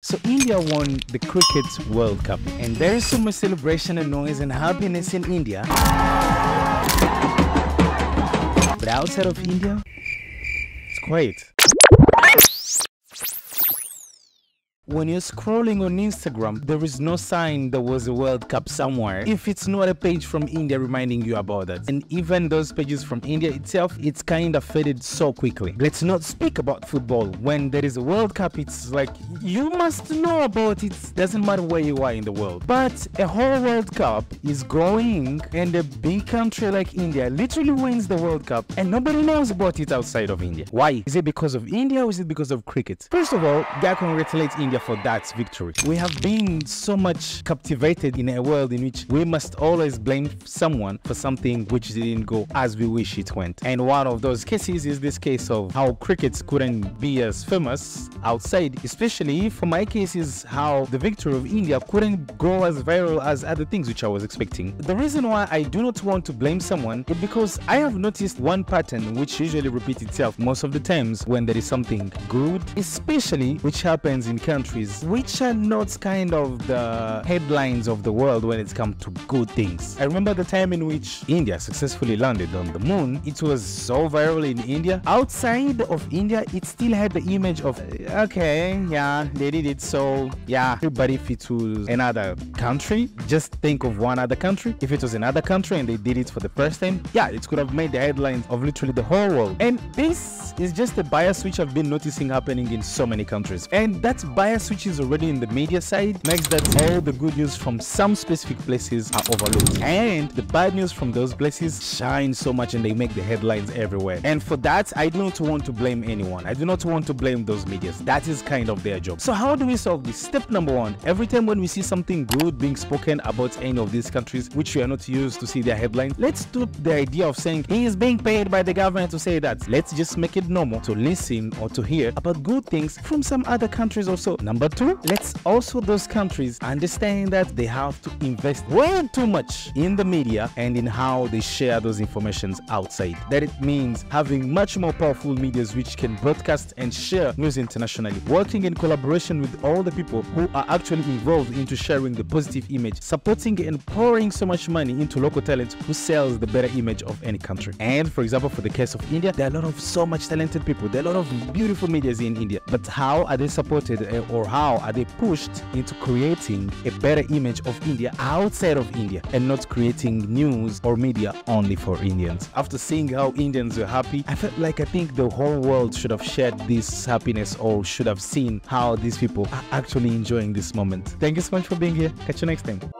So India won the Cricket World Cup and there is so much celebration and noise and happiness in India. But outside of India, it's quiet. When you're scrolling on Instagram, there is no sign there was a World Cup somewhere if it's not a page from India reminding you about that. And even those pages from India itself, it's kind of faded so quickly. Let's not speak about football. When there is a World Cup, it's like you must know about it. Doesn't matter where you are in the world. But a whole World Cup is growing, and a big country like India literally wins the World Cup, and nobody knows about it outside of India. Why? Is it because of India or is it because of cricket? First of all, I congratulate India for that victory. We have been so much captivated in a world in which we must always blame someone for something which didn't go as we wish it went. And one of those cases is this case of how cricket couldn't be as famous outside, especially for my case is how the victory of India couldn't go as viral as other things which I was expecting. The reason why I do not want to blame someone is because I have noticed one pattern which usually repeats itself most of the times when there is something good, especially which happens in countries which are not kind of the headlines of the world when it comes to good things. I remember the time in which India successfully landed on the moon. It was so viral in India. Outside of India, it still had the image of okay, yeah, they did it. So yeah, but if it was another country, just think of one other country. If it was another country and they did it for the first time, yeah, it could have made the headlines of literally the whole world. And this is just a bias which I've been noticing happening in so many countries. And that bias which is already in the media side makes that all the good news from some specific places are overlooked. And the bad news from those places shine so much and they make the headlines everywhere. And for that, I do not want to blame anyone. I do not want to blame those medias. That is kind of their job. So how do we solve this? Step number one, every time when we see something good being spoken about any of these countries, which we are not used to see their headlines, let's stop the idea of saying he is being paid by the government to say that. Let's just make it normal to listen or to hear about good things from some other countries also. Number two, let's also those countries understand that they have to invest way too much in the media and in how they share those informations outside. That it means having much more powerful medias which can broadcast and share news internationally, working in collaboration with all the people who are actually involved into sharing the positive image, supporting and pouring so much money into local talent who sells the better image of any country. And for example, for the case of India, there are a lot of so much talented people, there are a lot of beautiful medias in India. But how are they supported eh, or how are they pushed into creating a better image of India outside of India and not creating news or media only for Indians? After seeing how Indians were happy, I felt like I think the whole world should have shared this happiness or should have seen how these people are actually enjoying this moment. Thank you so much for being here. Catch you next time.